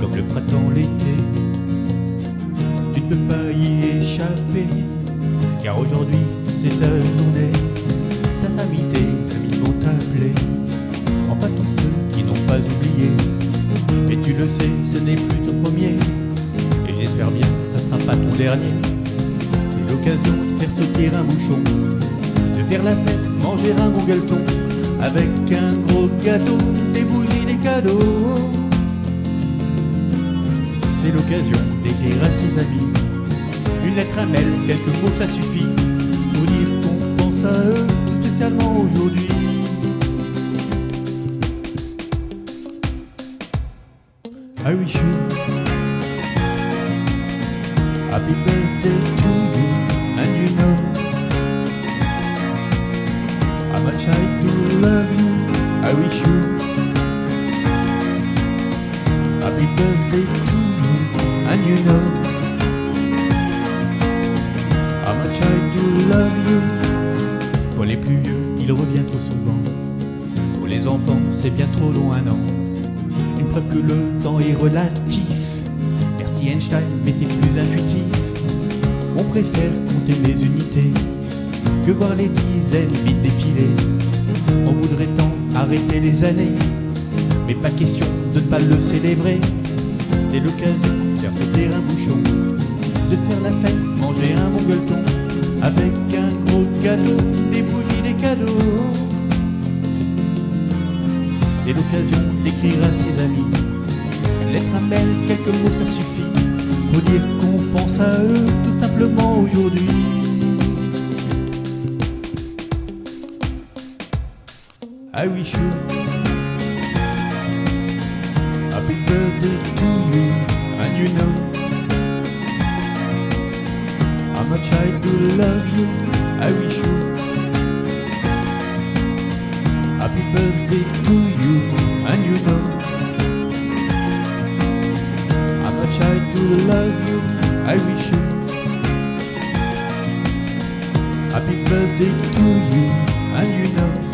comme le printemps, l'été. Tu ne peux pas y échapper, car aujourd'hui c'est ta journée. Ta famille, tes amis vont t'appeler, enfin tous ceux qui n'ont pas oublié. Et tu le sais, ce n'est plus ton premier, et j'espère bien que ça sera pas ton dernier. C'est l'occasion de faire sauter un bouchon, de faire la fête, manger un bon avec un gros gâteau, des bougies, des cadeaux. L'occasion d'écrire à ses amis une lettre, un mail, quelques mots, ça suffit pour dire qu'on pense à eux, spécialement aujourd'hui. I wish you happy birthday to you, and you know how much I do love you. I wish you happy birthday to you, love you. Pour les plus vieux, il revient trop souvent. Pour les enfants, c'est bien trop long un an. Une preuve que le temps est relatif. Merci Einstein, mais c'est plus intuitif. On préfère compter les unités que voir les dizaines vite défiler. On voudrait tant arrêter les années, mais pas question de ne pas le célébrer. C'est l'occasion faire sauter un bouchon, de faire la fête, manger un bon gueuleton, avec un gros gâteau, des bougies, des cadeaux. C'est l'occasion d'écrire à ses amis lettre, un mail, quelques mots, ça suffit pour dire qu'on pense à eux tout simplement aujourd'hui. I wish you happy birthday I wish you happy birthday to you, and you know how much I do love you. I wish you happy birthday to you, and you know